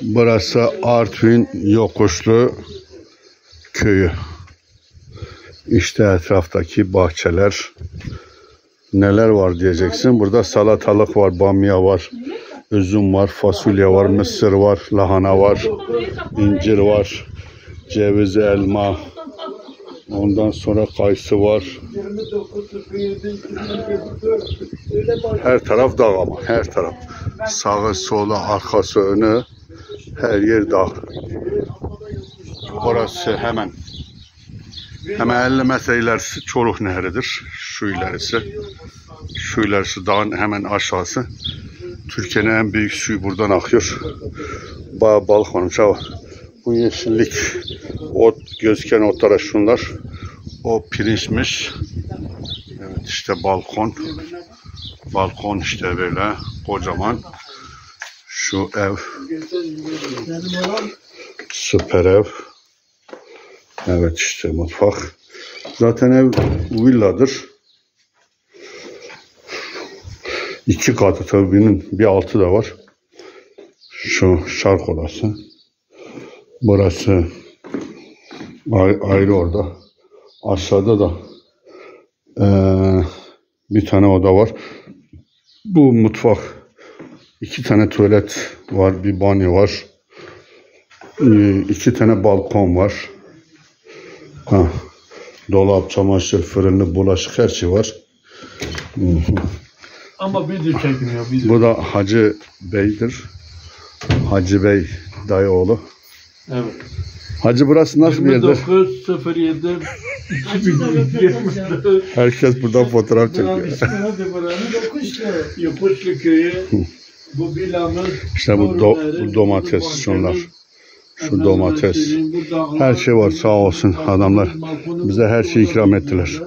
Burası Artvin Yokuşlu köyü. İşte etraftaki bahçeler. Neler var diyeceksin. Burada salatalık var, bamya var, üzüm var, fasulye var, mısır var, lahana var, incir var, ceviz, elma. Ondan sonra kayısı var. Her taraf dağ ama her taraf. Sağı, solu, arkası, önü her yer dağ. Orası hemen hemen 50 metre ilerisi Çoruk Nehri'dir. Şu ilerisi. Şu ilerisi dağın hemen aşağısı. Türkiye'nin en büyük suyu buradan akıyor. Bayağı balık varmış ama bu yeşillik ot gözüken otlara şunlar. O pirinçmiş. Evet işte balkon. Balkon işte böyle kocaman. Şu ev. Süper ev. Evet işte mutfak. Zaten ev villadır. İki katı tabii birinin bir altı da var. Şu şark odası. Burası ay- ayrı orada. Aşağıda da eee, bir tane oda var. Bu mutfak. İki tane tuvalet var, bir banyo var. Ee, iki tane balkon var. Ha. Dolap, çamaşır, fırını, bulaşık her şey var. Ama video çekmiyor video. Bu da Hacı Bey'dir. Hacı Bey dayı oğlu. Evet. Hacı burası nasıl bir yerdir? 29 07 2024 Herkes buradan fotoğraf çekiyor. Yokuşlu köyü. Bu villamız. İşte bu, do- bu domates şunlar. Şu domates. Her şey var sağ olsun adamlar. Bize her şeyi ikram ettiler.